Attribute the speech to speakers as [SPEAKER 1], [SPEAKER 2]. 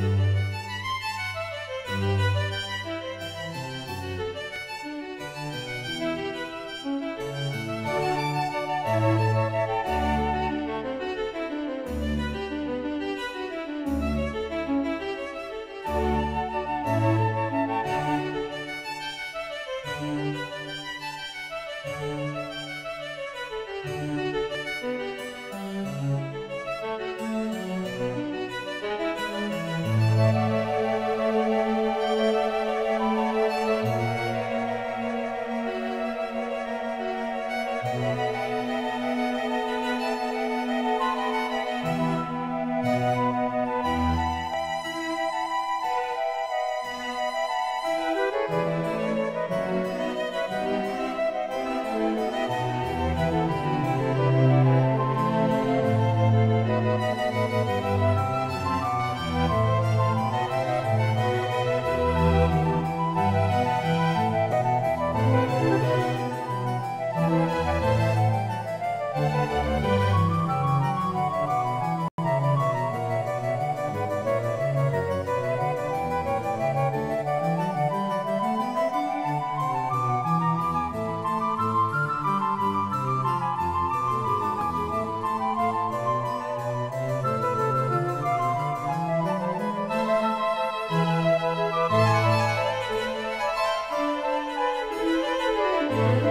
[SPEAKER 1] Bye. Música